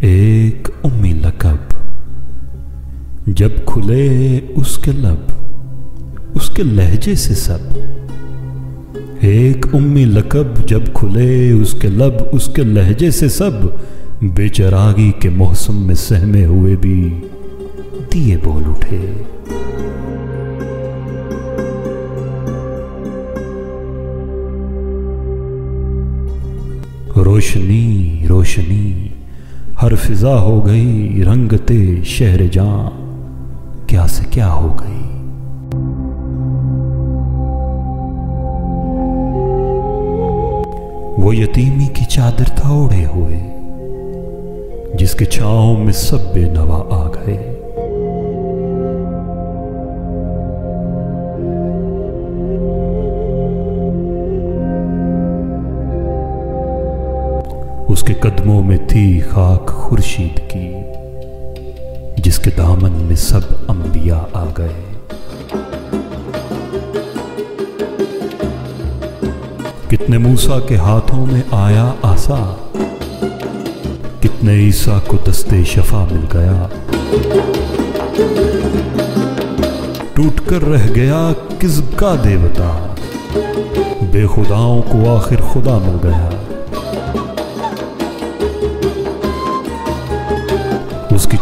ایک امی لقب۔ جب کھلے اس کے لب، اس کے لہجے سے سب۔ ایک امی لقب جب کھلے اس کے لب، اس کے لہجے سے سب۔ بے چراغی کے موسم میں سہمے ہوئے بھی دیے بول اٹھے۔ روشنی روشنی۔ ہر فضا ہو گئی رنگتے شہر جاں۔ کیا سے کیا ہو گئی؟ وہ یتیمی کی چادر تھا اوڑے ہوئے، جس کے چھاؤں میں سب بے نوا آ گئے۔ اس کے قدموں میں تھی خاک خورشید کی، جس کے دامن میں سب انبیاء آ گئے۔ کتنے موسا کے ہاتھوں میں آیا آسا، کتنے عیسیٰ کو دستے شفا مل گیا۔ ٹوٹ کر رہ گیا کذب کا دیوتا، بے خداؤں کو آخر خدا مل گیا۔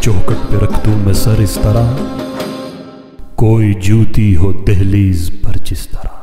چوکٹ پہ رکھ دوں میں سر اس طرح۔ کوئی جوتی ہو دہلیز پر جس طرح۔